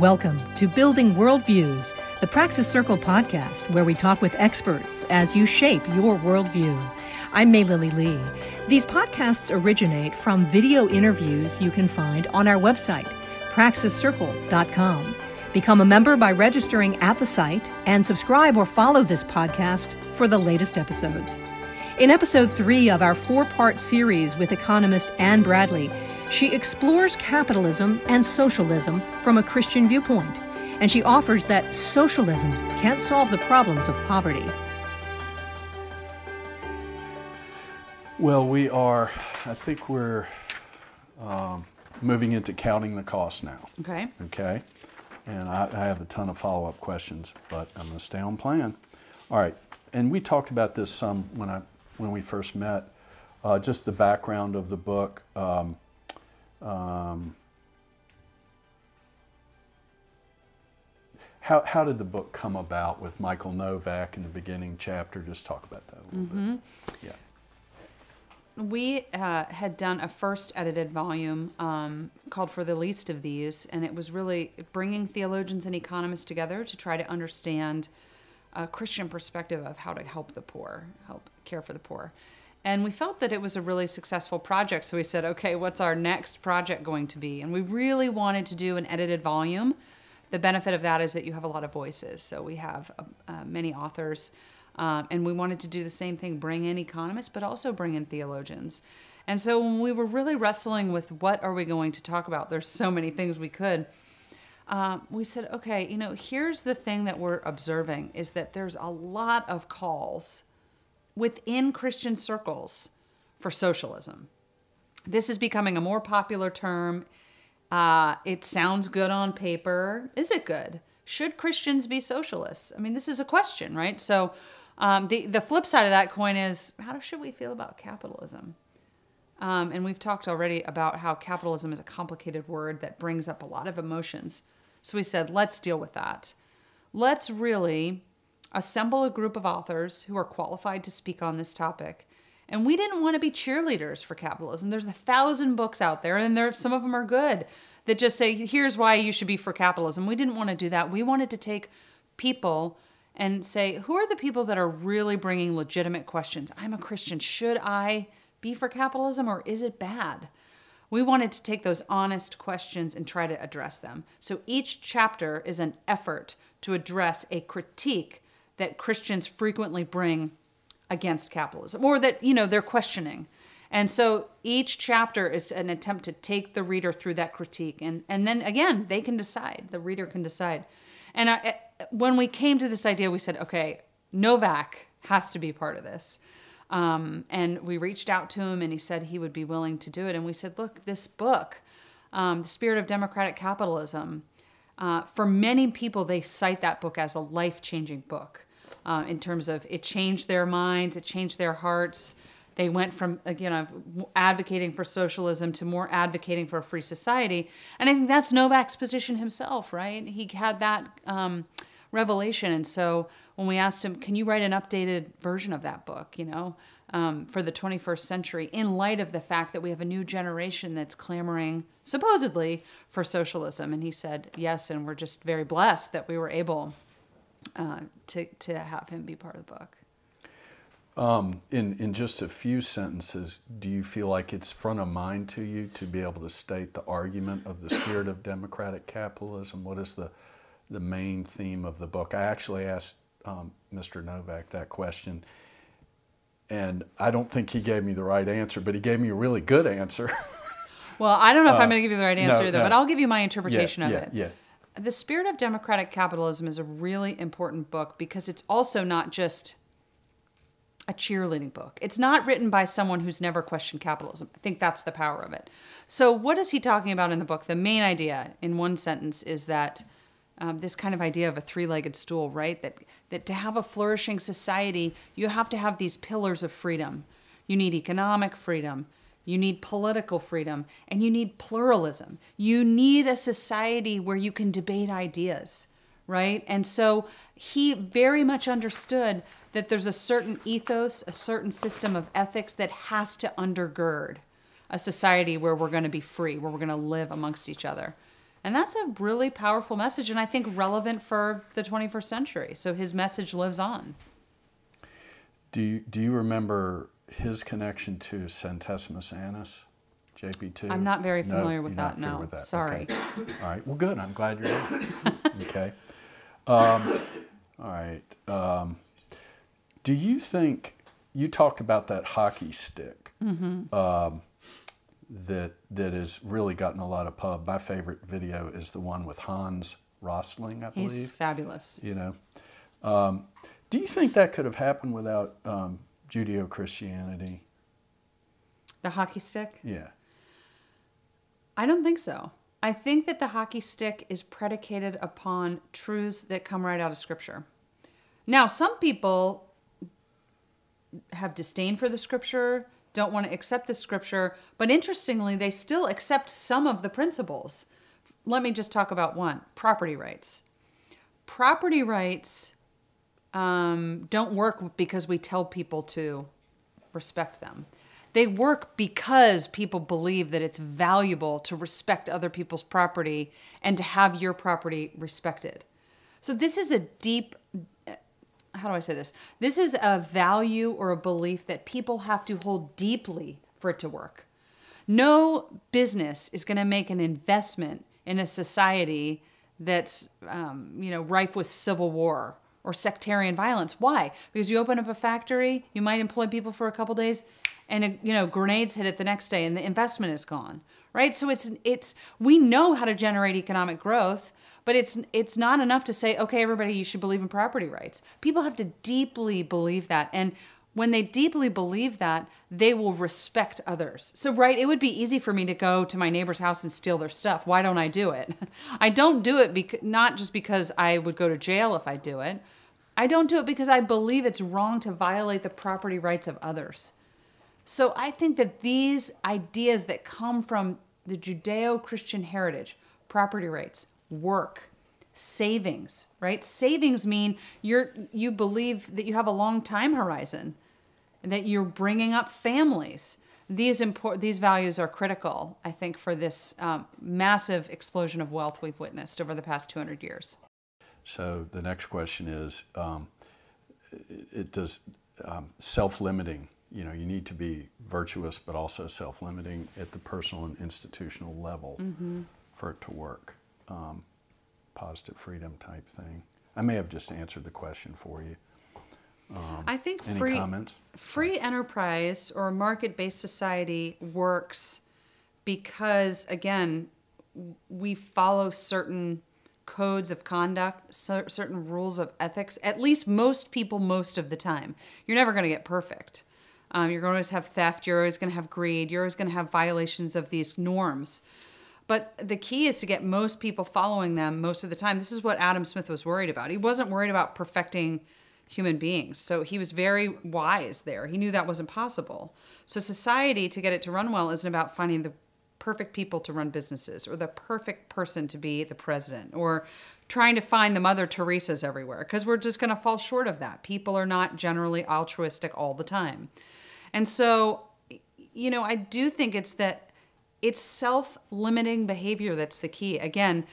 Welcome to Building Worldviews, the Praxis Circle podcast, where we talk with experts as you shape your worldview. I'm May Lily Lee. These podcasts originate from video interviews you can find on our website, praxiscircle.com. Become a member by registering at the site and subscribe or follow this podcast for the latest episodes. In episode three of our four part series with economist Anne Bradley, she explores capitalism and socialism from a Christian viewpoint, and she offers that socialism can't solve the problems of poverty. Well, we are, I think we're um, moving into counting the cost now. Okay. Okay. And I, I have a ton of follow up questions, but I'm going to stay on plan. All right. And we talked about this some when, I, when we first met, uh, just the background of the book. Um, um, how, how did the book come about with Michael Novak in the beginning chapter? Just talk about that a little Mm-hmm. bit. Yeah. We uh, had done a first edited volume um, called For the Least of These, and it was really bringing theologians and economists together to try to understand a Christian perspective of how to help the poor, help care for the poor. And we felt that it was a really successful project, so we said, okay, what's our next project going to be? And we really wanted to do an edited volume. The benefit of that is that you have a lot of voices. So we have uh, uh, many authors um, and we wanted to do the same thing bring in economists, but also bring in theologians. And so when we were really wrestling with what are we going to talk about, there's so many things we could. Um, we said, okay, you know, here's the thing that we're observing is that there's a lot of calls within Christian circles for socialism. This is becoming a more popular term. Uh, it sounds good on paper. Is it good? Should Christians be socialists? I mean, this is a question, right? So um, the the flip side of that coin is how should we feel about capitalism? Um, and we've talked already about how capitalism is a complicated word that brings up a lot of emotions. So we said, let's deal with that. Let's really assemble a group of authors who are qualified to speak on this topic. And we didn't want to be cheerleaders for capitalism. There's a thousand books out there, and there some of them are good that just say, here's why you should be for capitalism. We didn't want to do that. We wanted to take people and say, who are the people that are really bringing legitimate questions? I'm a Christian. Should I be for capitalism or is it bad? We wanted to take those honest questions and try to address them. So each chapter is an effort to address a critique that Christians frequently bring against capitalism or that, you know, they're questioning. And so each chapter is an attempt to take the reader through that critique. And, and then again, they can decide, the reader can decide. And I, when we came to this idea, we said, okay, Novak has to be part of this. Um, and we reached out to him and he said he would be willing to do it. And we said, look, this book, um, The Spirit of Democratic Capitalism, uh, for many people, they cite that book as a life changing book uh, in terms of it changed their minds, it changed their hearts. They went from you know advocating for socialism to more advocating for a free society, and I think that's Novak's position himself, right? He had that um, revelation, and so when we asked him, "Can you write an updated version of that book?" You know, um, for the 21st century, in light of the fact that we have a new generation that's clamoring supposedly for socialism, and he said yes, and we're just very blessed that we were able uh, to to have him be part of the book. Um, in, in just a few sentences, do you feel like it's front of mind to you to be able to state the argument of the spirit of democratic capitalism? What is the, the main theme of the book? I actually asked um, Mr. Novak that question, and I don't think he gave me the right answer, but he gave me a really good answer. well, I don't know if uh, I'm going to give you the right answer no, either, no. but I'll give you my interpretation yeah, of yeah, it. Yeah. The Spirit of Democratic Capitalism is a really important book because it's also not just a cheerleading book. It's not written by someone who's never questioned capitalism. I think that's the power of it. So, what is he talking about in the book? The main idea, in one sentence, is that um, this kind of idea of a three-legged stool, right? That that to have a flourishing society, you have to have these pillars of freedom. You need economic freedom, you need political freedom, and you need pluralism. You need a society where you can debate ideas, right? And so he very much understood that there's a certain ethos, a certain system of ethics that has to undergird a society where we're going to be free, where we're going to live amongst each other. And that's a really powerful message, and I think relevant for the 21st century. So his message lives on. Do you, do you remember his connection to Centesimus Annus, JP2? I'm not very No, familiar with you're that, no. with that. Sorry. Okay. All right. Well, good. I'm glad you're not. okay. Um, all right. Um, do you think you talked about that hockey stick Mm-hmm. um, that that has really gotten a lot of pub? My favorite video is the one with Hans Rosling, I believe He's fabulous. you know. Um, do you think that could have happened without um, Judeo Christianity? The hockey stick? Yeah. I don't think so. I think that the hockey stick is predicated upon truths that come right out of Scripture. Now, some people have disdain for the Scripture, don't want to accept the Scripture, but interestingly, they still accept some of the principles. Let me just talk about one property rights. Property rights um, don't work because we tell people to respect them. They work because people believe that it's valuable to respect other people's property and to have your property respected. So, this is a deep, how do I say this? This is a value or a belief that people have to hold deeply for it to work. No business is going to make an investment in a society that's, um, you know, rife with civil war or sectarian violence. Why? Because you open up a factory, you might employ people for a couple days, and uh, you know grenades hit it the next day, and the investment is gone. Right? So it's it's we know how to generate economic growth, but it's it's not enough to say, okay, everybody, you should believe in property rights. People have to deeply believe that, and when they deeply believe that, they will respect others. So, right, it would be easy for me to go to my neighbor's house and steal their stuff. Why don't I do it? I don't do it because not just because I would go to jail if I do it. I don't do it because I believe it's wrong to violate the property rights of others. So I think that these ideas that come from the Judeo Christian heritage, property rights, work, savings, right? Savings mean you're you believe that you have a long time horizon and that you're bringing up families. These import these values are critical, I think, for this um, massive explosion of wealth we've witnessed over the past 200 years. So the next question is, um, it, it does um, self-limiting. You know, you need to be virtuous, but also self-limiting at the personal and institutional level for it to work. Um, positive freedom type thing. I may have just answered the question for you. I think free comments? free enterprise or a market-based society works because again we follow certain codes of conduct cer- certain rules of ethics at least most people most of the time you're never going to get perfect um, you're going to always have theft you're always going to have greed you're always going to have violations of these norms but the key is to get most people following them most of the time. This is what Adam Smith was worried about. He wasn't worried about perfecting human beings. So he was very wise there. He knew that wasn't possible. So society, to get it to run well, isn't about finding the perfect people to run businesses or the perfect person to be the president or trying to find the Mother Teresa's everywhere because we're just going to fall short of that. People are not generally altruistic all the time. And so, you know, I do think it's that it's self-limiting behavior that's the key. Again,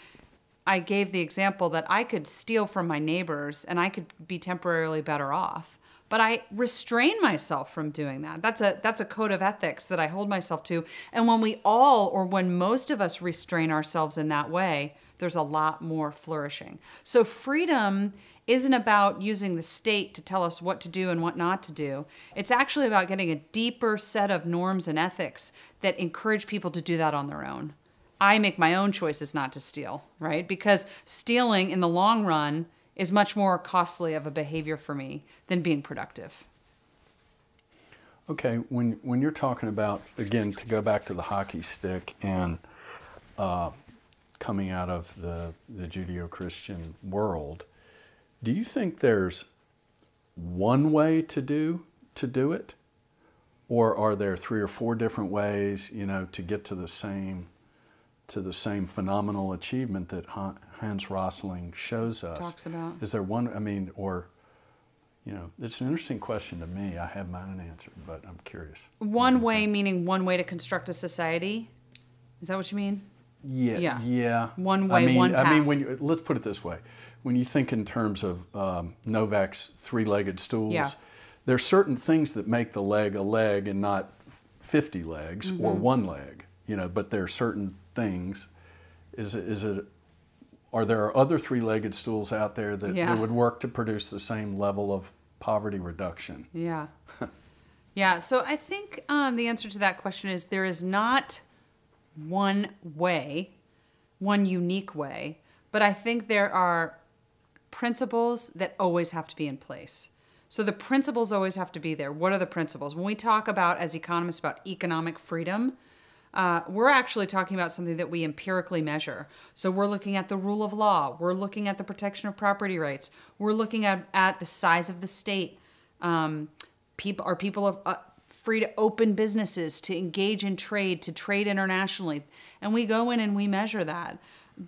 I gave the example that I could steal from my neighbors and I could be temporarily better off. But I restrain myself from doing that. That's a that's a code of ethics that I hold myself to. And when we all or when most of us restrain ourselves in that way, there's a lot more flourishing. So freedom isn't about using the state to tell us what to do and what not to do. It's actually about getting a deeper set of norms and ethics that encourage people to do that on their own. I make my own choices not to steal, right? Because stealing in the long run is much more costly of a behavior for me than being productive. Okay, when when you're talking about again to go back to the hockey stick and uh, coming out of the the Judeo-Christian world, do you think there's one way to do to do it, or are there three or four different ways, you know, to get to the same to the same phenomenal achievement that Hans Rosling shows us? Talks about. Is there one? I mean, or you know, it's an interesting question to me. I have my own answer, but I'm curious. One way meaning one way to construct a society. Is that what you mean? Yeah, Yeah. yeah. One I way, mean, one I mean, when you, let's put it this way: when you think in terms of um, Novak's three-legged stools, Yeah. there's certain things that make the leg a leg and not 50 legs Mm-hmm. or one leg. You know, but there are certain things. Is it, is it? Are there other three-legged stools out there that, Yeah. that would work to produce the same level of poverty reduction? Yeah. yeah. So I think um, the answer to that question is there is not one way, one unique way, but I think there are principles that always have to be in place. So the principles always have to be there. What are the principles? When we talk about, as economists, about economic freedom, uh, we're actually talking about something that we empirically measure. So we're looking at the rule of law, we're looking at the protection of property rights, we're looking at, at the size of the state. Um, people are people of, uh, free to open businesses, to engage in trade, to trade internationally, and we go in and we measure that.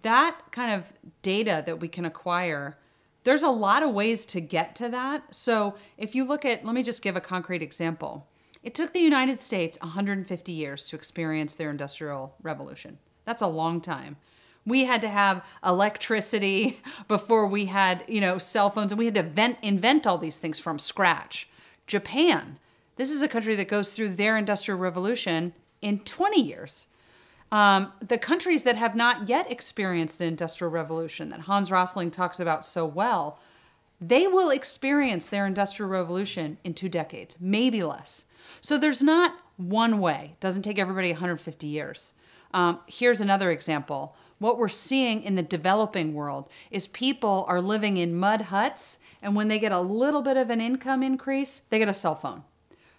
That kind of data that we can acquire there's a lot of ways to get to that. So if you look at, let me just give a concrete example. It took the United States 150 years to experience their industrial revolution. That's a long time. We had to have electricity before we had, you know, cell phones, and we had to invent, invent all these things from scratch. Japan, this is a country that goes through their industrial revolution in 20 years. Um, the countries that have not yet experienced an industrial revolution that Hans Rosling talks about so well, they will experience their industrial revolution in two decades, maybe less. So there's not one way. It doesn't take everybody 150 years. Um, here's another example. What we're seeing in the developing world is people are living in mud huts, and when they get a little bit of an income increase, they get a cell phone.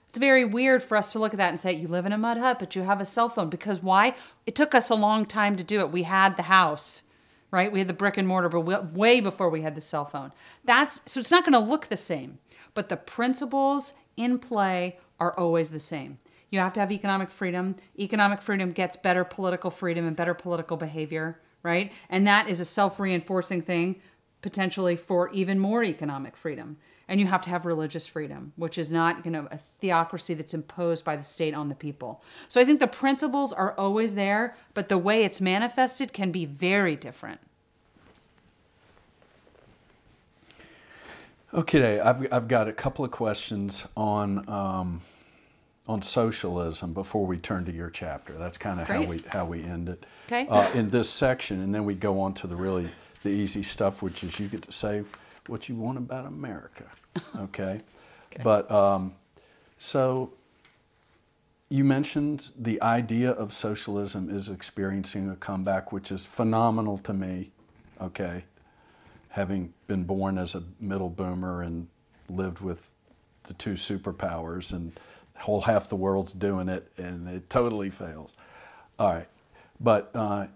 It's very weird for us to look at that and say, you live in a mud hut, but you have a cell phone. Because why? It took us a long time to do it. We had the house, right? We had the brick and mortar, but way before we had the cell phone. That's so it's not going to look the same, but the principles in play are always the same. You have to have economic freedom. Economic freedom gets better political freedom and better political behavior, right? And that is a self reinforcing thing potentially for even more economic freedom. And you have to have religious freedom, which is not you know a theocracy that's imposed by the state on the people. So I think the principles are always there, but the way it's manifested can be very different. Okay, I've, I've got a couple of questions on um, on socialism before we turn to your chapter. That's kind of how we how we end it Okay. uh, in this section, and then we go on to the really the easy stuff, which is you get to say what you want about America. Okay, Okay. but um, so you mentioned the idea of socialism is experiencing a comeback, which is phenomenal to me. Okay, having been born as a middle boomer and lived with the two superpowers and whole half the world's doing it and it totally fails. All right, but uh,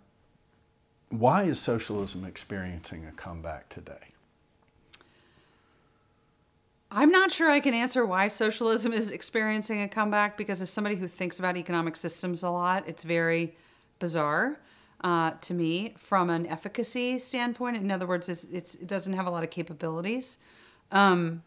why is socialism experiencing a comeback today? I'm not sure I can answer why socialism is experiencing a comeback because, as somebody who thinks about economic systems a lot, it's very bizarre uh, to me from an efficacy standpoint. In other words, it's, it's, it doesn't have a lot of capabilities. Um,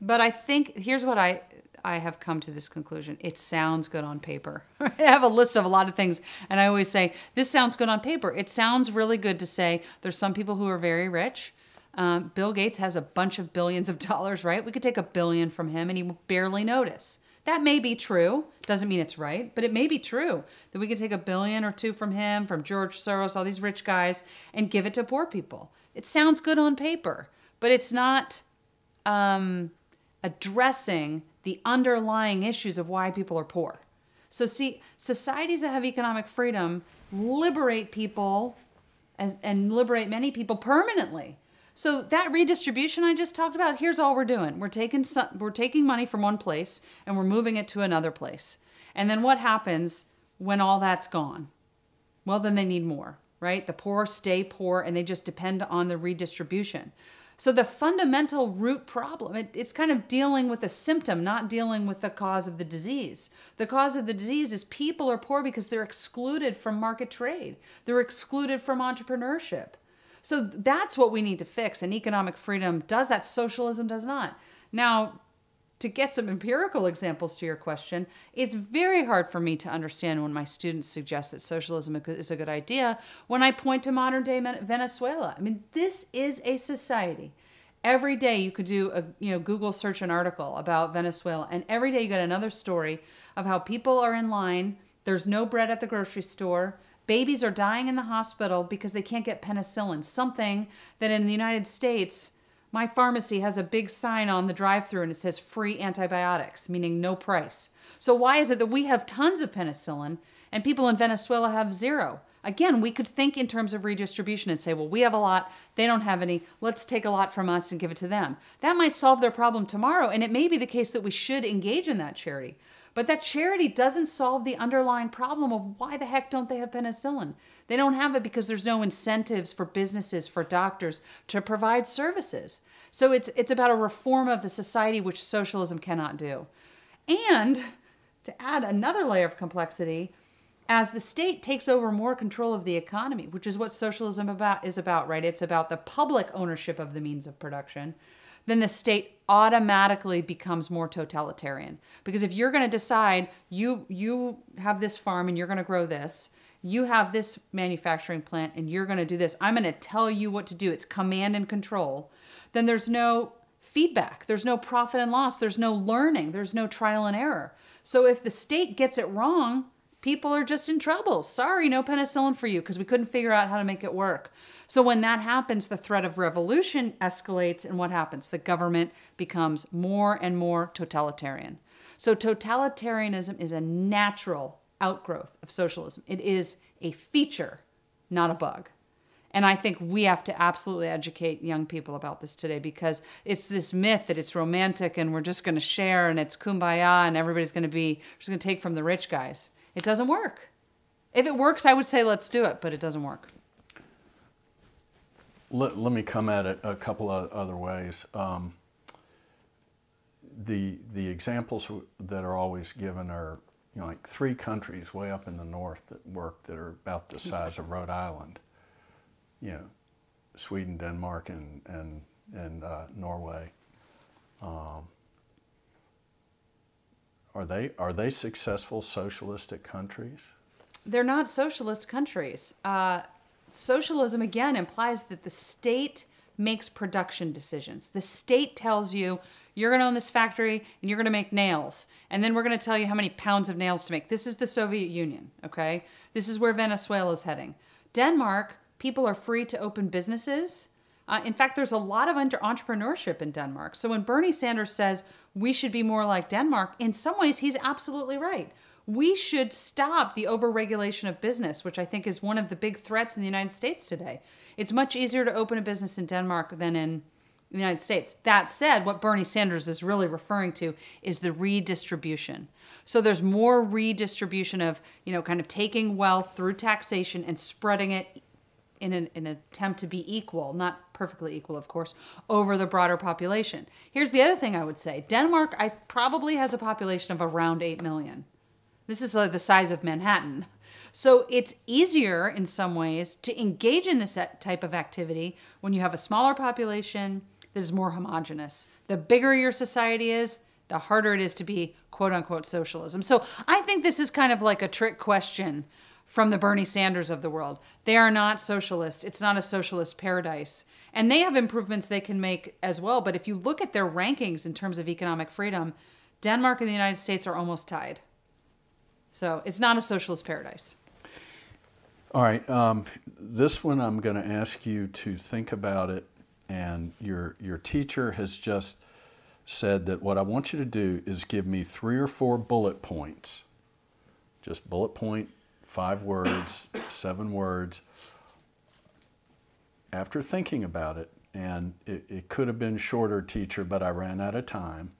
but I think here's what I I have come to this conclusion. It sounds good on paper. I have a list of a lot of things, and I always say this sounds good on paper. It sounds really good to say there's some people who are very rich. Um, Bill Gates has a bunch of billions of dollars, right? We could take a billion from him, and he will barely notice. That may be true. Doesn't mean it's right, but it may be true that we could take a billion or two from him, from George Soros, all these rich guys, and give it to poor people. It sounds good on paper, but it's not um, addressing the underlying issues of why people are poor. So, see, societies that have economic freedom liberate people and, and liberate many people permanently. So that redistribution I just talked about, here's all we're doing: we're taking some, we're taking money from one place and we're moving it to another place. And then what happens when all that's gone? Well, then they need more, right? The poor stay poor and they just depend on the redistribution. So the fundamental root problem, it, it's kind of dealing with the symptom, not dealing with the cause of the disease. The cause of the disease is people are poor because they're excluded from market trade. They're excluded from entrepreneurship. So that's what we need to fix. And economic freedom does that. Socialism does not. Now, to get some empirical examples to your question, it's very hard for me to understand when my students suggest that socialism is a good idea when I point to modern day Venezuela. I mean, this is a society. Every day you could do a you know Google search an article about Venezuela and every day you get another story of how people are in line, there's no bread at the grocery store, babies are dying in the hospital because they can't get penicillin, something that in the United States my pharmacy has a big sign on the drive through and it says free antibiotics, meaning no price. So, why is it that we have tons of penicillin and people in Venezuela have zero? Again, we could think in terms of redistribution and say, well, we have a lot, they don't have any, let's take a lot from us and give it to them. That might solve their problem tomorrow, and it may be the case that we should engage in that charity. But that charity doesn't solve the underlying problem of why the heck don't they have penicillin? They don't have it because there's no incentives for businesses, for doctors to provide services. So it's it's about a reform of the society which socialism cannot do. And to add another layer of complexity, as the state takes over more control of the economy, which is what socialism about is about, right? It's about the public ownership of the means of production. Then the state automatically becomes more totalitarian because if you're going to decide you you have this farm and you're going to grow this you have this manufacturing plant and you're going to do this. I'm going to tell you what to do. It's command and control. Then there's no feedback. There's no profit and loss. There's no learning. There's no trial and error. So if the state gets it wrong, people are just in trouble. Sorry, no penicillin for you because we couldn't figure out how to make it work. So when that happens, the threat of revolution escalates, and what happens? The government becomes more and more totalitarian. So totalitarianism is a natural outgrowth of socialism. It is a feature, not a bug. And I think we have to absolutely educate young people about this today because it's this myth that it's romantic and we're just going to share and it's kumbaya and everybody's going to be just going to take from the rich guys. It doesn't work. If it works, I would say let's do it, but it doesn't work. Let, let me come at it a couple of other ways. Um, the the examples that are always given are you know, like three countries way up in the north that work that are about the size of Rhode Island. You know, Sweden, Denmark, and and and uh, Norway. Um, are they are they successful socialistic countries? They're not socialist countries. Uh, socialism again implies that the state makes production decisions. The state tells you you're going to own this factory and you're going to make nails. And then we're going to tell you how many pounds of nails to make. This is the Soviet Union, okay? This is where Venezuela is heading. Denmark, people are free to open businesses. Uh, in fact, there's a lot of entrepreneurship in Denmark. So when Bernie Sanders says we should be more like Denmark, in some ways, he's absolutely right. We should stop the overregulation of business, which I think is one of the big threats in the United States today. It's much easier to open a business in Denmark than in the United States. That said, what Bernie Sanders is really referring to is the redistribution. So there's more redistribution of, you know, kind of taking wealth through taxation and spreading it in an, an attempt to be equal, not perfectly equal, of course, over the broader population. Here's the other thing I would say Denmark I, probably has a population of around 8 million. This is like the size of Manhattan. So it's easier in some ways to engage in this type of activity when you have a smaller population that is more homogenous. The bigger your society is, the harder it is to be quote unquote socialism. So I think this is kind of like a trick question from the Bernie Sanders of the world. They are not socialist. It's not a socialist paradise. And they have improvements they can make as well. But if you look at their rankings in terms of economic freedom, Denmark and the United States are almost tied. So it's not a socialist paradise. All right. Um, this one I'm going to ask you to think about it and your your teacher has just said that what I want you to do is give me three or four bullet points. Just bullet point, five words, seven words. After thinking about it, and it, it could have been shorter, teacher, but I ran out of time.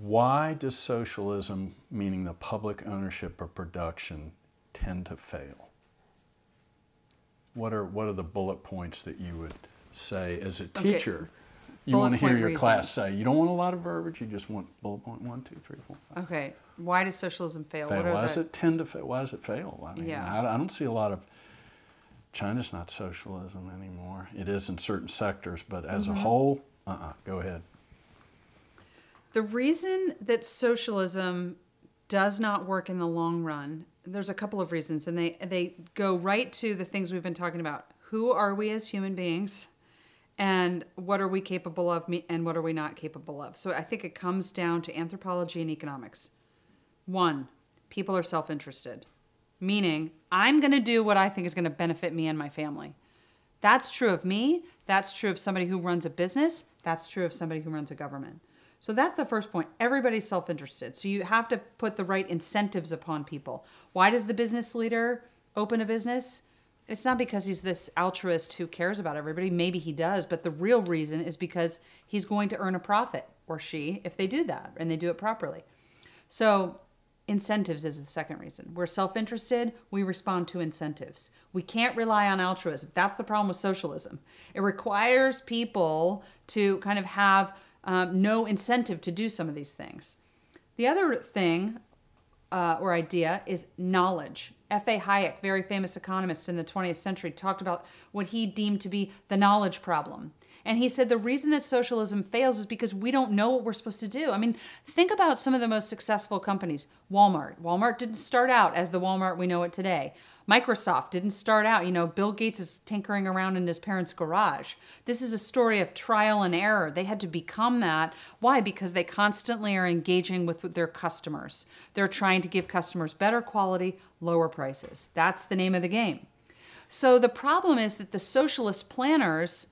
Why does socialism, meaning the public ownership of production, tend to fail? what are what are the bullet points that you would say as a teacher? Okay. You bullet want to hear your reasons. class say. You don't want a lot of verbiage. You just want bullet point one, two, three, four. Five. Okay. Why does socialism fail? fail. Why the... does it tend to fail? Why does it fail? I mean, yeah. I, I don't see a lot of. China's not socialism anymore. It is in certain sectors, but as mm-hmm. a whole, uh-uh. Go ahead. The reason that socialism does not work in the long run, there's a couple of reasons, and they they go right to the things we've been talking about. Who are we as human beings? And what are we capable of and what are we not capable of? So I think it comes down to anthropology and economics. One, people are self interested, meaning I'm going to do what I think is going to benefit me and my family. That's true of me. That's true of somebody who runs a business. That's true of somebody who runs a government. So that's the first point. Everybody's self interested. So you have to put the right incentives upon people. Why does the business leader open a business? It's not because he's this altruist who cares about everybody. Maybe he does, but the real reason is because he's going to earn a profit, or she, if they do that and they do it properly. So incentives is the second reason. We're self interested, we respond to incentives. We can't rely on altruism. That's the problem with socialism. It requires people to kind of have um, no incentive to do some of these things. The other thing uh, or idea is knowledge. F.A. Hayek, very famous economist in the 20th century, talked about what he deemed to be the knowledge problem. And he said the reason that socialism fails is because we don't know what we're supposed to do. I mean, think about some of the most successful companies. Walmart. Walmart didn't start out as the Walmart we know it today. Microsoft didn't start out, you know, Bill Gates is tinkering around in his parents' garage. This is a story of trial and error. They had to become that. Why? Because they constantly are engaging with their customers. They're trying to give customers better quality, lower prices. That's the name of the game. So the problem is that the socialist planners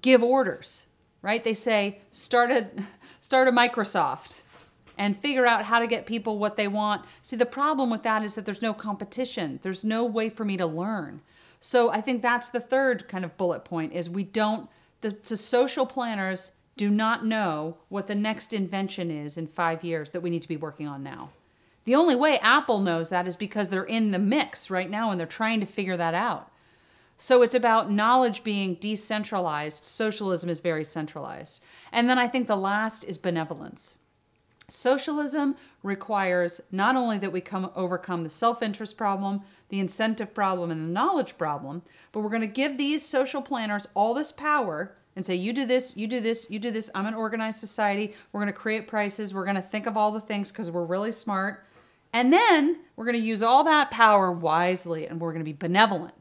give orders, right? They say, start a, start a Microsoft and figure out how to get people what they want. See, the problem with that is that there's no competition. There's no way for me to learn. So I think that's the third kind of bullet point is we don't the, the social planners do not know what the next invention is in 5 years that we need to be working on now. The only way Apple knows that is because they're in the mix right now and they're trying to figure that out. So it's about knowledge being decentralized. Socialism is very centralized. And then I think the last is benevolence. Socialism requires not only that we come overcome the self-interest problem, the incentive problem, and the knowledge problem, but we're going to give these social planners all this power and say, you do this, you do this, you do this. I'm an organized society. We're going to create prices. We're going to think of all the things because we're really smart. And then we're going to use all that power wisely and we're going to be benevolent.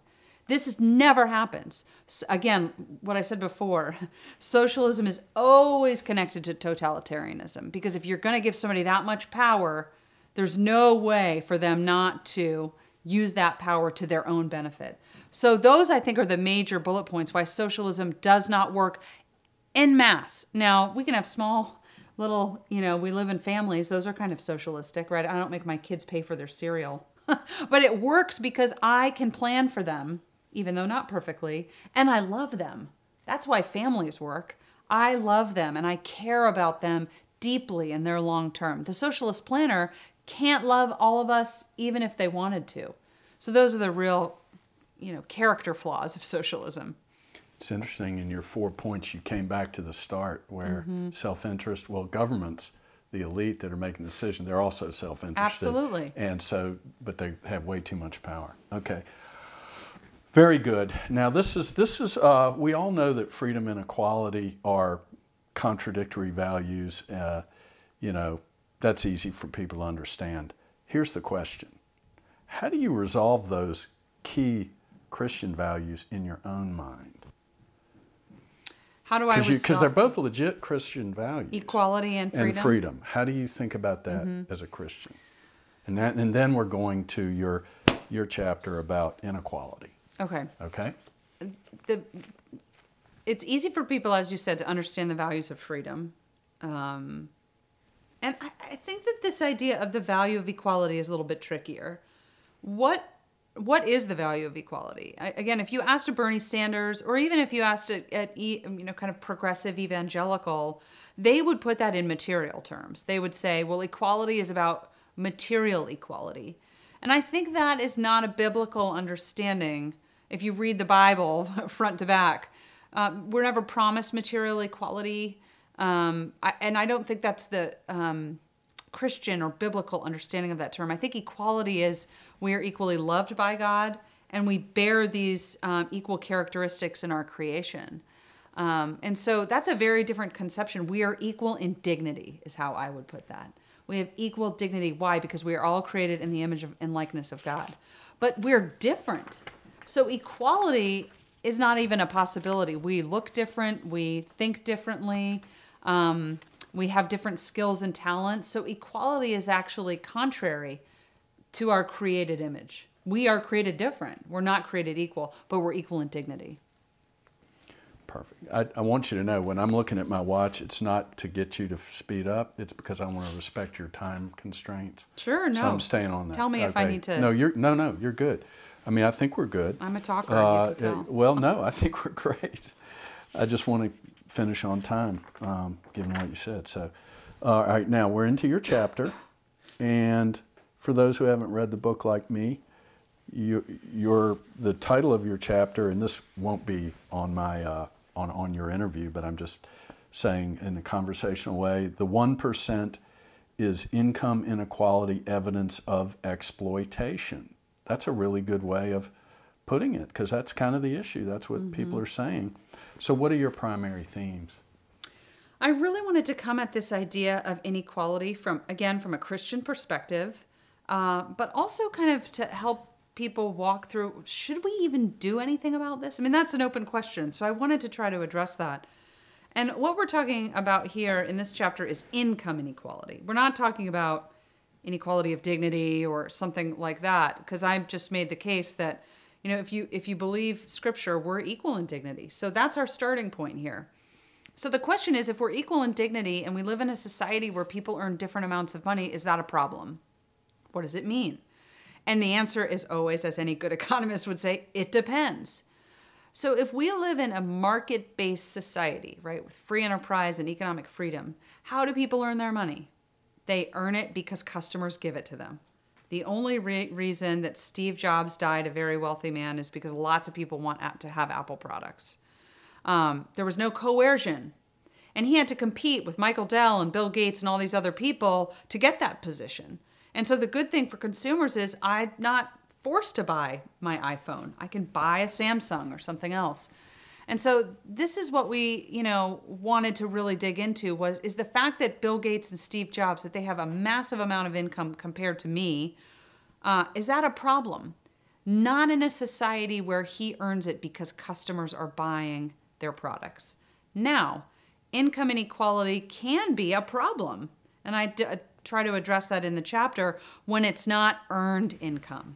This is, never happens. Again, what I said before, socialism is always connected to totalitarianism because if you're going to give somebody that much power, there's no way for them not to use that power to their own benefit. So, those I think are the major bullet points why socialism does not work en masse. Now, we can have small little, you know, we live in families, those are kind of socialistic, right? I don't make my kids pay for their cereal. but it works because I can plan for them even though not perfectly, and I love them. That's why families work. I love them and I care about them deeply in their long term. The socialist planner can't love all of us even if they wanted to. So those are the real, you know, character flaws of socialism. It's interesting in your four points you came back to the start where mm-hmm. self-interest, well governments the elite that are making the decision, they're also self-interested. Absolutely. And so, but they have way too much power. Okay. Very good. Now this is this is uh, we all know that freedom and equality are contradictory values. Uh, you know that's easy for people to understand. Here's the question: How do you resolve those key Christian values in your own mind? How do I Because they're both legit Christian values. Equality and freedom. And freedom. How do you think about that mm-hmm. as a Christian? And that, and then we're going to your your chapter about inequality. Okay. Okay. The it's easy for people, as you said, to understand the values of freedom. Um, and I, I think that this idea of the value of equality is a little bit trickier. What what is the value of equality? I, again, if you asked a Bernie Sanders, or even if you asked a, at you know kind of progressive evangelical, they would put that in material terms. They would say, well, equality is about material equality, and I think that is not a biblical understanding if you read the Bible front to back. Uh, we're never promised material equality. Um, I, and I don't think that's the um, Christian or biblical understanding of that term. I think equality is we are equally loved by God and we bear these um, equal characteristics in our creation. Um, and so that's a very different conception. We are equal in dignity, is how I would put that. We have equal dignity. Why? Because we are all created in the image of, and likeness of God. But we're different. So equality is not even a possibility. We look different, we think differently, um, we have different skills and talents. So equality is actually contrary to our created image. We are created different. We're not created equal, but we're equal in dignity. Perfect. I, I want you to know when I'm looking at my watch, it's not to get you to speed up. It's because I want to respect your time constraints. Sure, no. So I'm staying on that. Tell me if I need to. No, you're no, no. You're good. I mean, I think we're good. I'm a talker. Uh, tell. well, no, I think we're great. I just want to finish on time, um, given what you said. So, uh, all right, now we're into your chapter, and for those who haven't read the book like me, you, your the title of your chapter, and this won't be on my uh, on on your interview, but I'm just saying in a conversational way, the one percent is income inequality evidence of exploitation. That's a really good way of putting it because that's kind of the issue. That's what people are saying. So, what are your primary themes? I really wanted to come at this idea of inequality from, again, from a Christian perspective, uh, but also kind of to help people walk through should we even do anything about this? I mean, that's an open question. So I wanted to try to address that. And what we're talking about here in this chapter is income inequality. We're not talking about inequality of dignity or something like that because I've just made the case that you know if you if you believe scripture we're equal in dignity. So that's our starting point here. So the question is if we're equal in dignity and we live in a society where people earn different amounts of money is that a problem? What does it mean? And the answer is always as any good economist would say it depends. So if we live in a market-based society, right, with free enterprise and economic freedom, how do people earn their money? They earn it because customers give it to them. The only re- reason that Steve Jobs died a very wealthy man is because lots of people want to have Apple products. Um, there was no coercion. And he had to compete with Michael Dell and Bill Gates and all these other people to get that position. And so the good thing for consumers is I'm not forced to buy my iPhone. I can buy a Samsung or something else. And so this is what we, you know, wanted to really dig into was is the fact that Bill Gates and Steve Jobs that they have a massive amount of income compared to me. Uh, is that a problem? Not in a society where he earns it because customers are buying their products. Now, income inequality can be a problem. And I d- try to address that in the chapter when it's not earned income.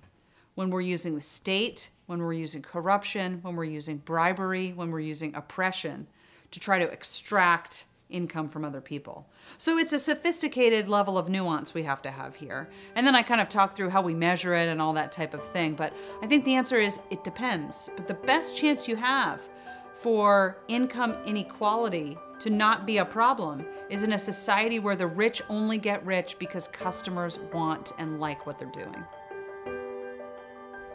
When we're using the state, when we're using corruption, when we're using bribery, when we're using oppression to try to extract income from other people. So it's a sophisticated level of nuance we have to have here. And then I kind of talk through how we measure it and all that type of thing. But I think the answer is it depends. But the best chance you have for income inequality to not be a problem is in a society where the rich only get rich because customers want and like what they're doing.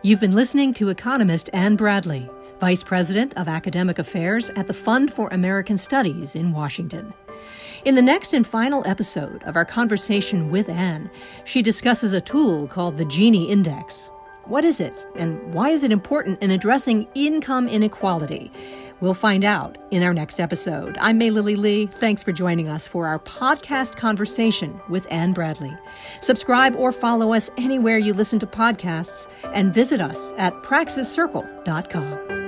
You've been listening to economist Anne Bradley, Vice President of Academic Affairs at the Fund for American Studies in Washington. In the next and final episode of our conversation with Anne, she discusses a tool called the Gini Index. What is it, and why is it important in addressing income inequality? We'll find out in our next episode. I'm May Lily Lee. Thanks for joining us for our podcast conversation with Anne Bradley. Subscribe or follow us anywhere you listen to podcasts and visit us at praxiscircle.com.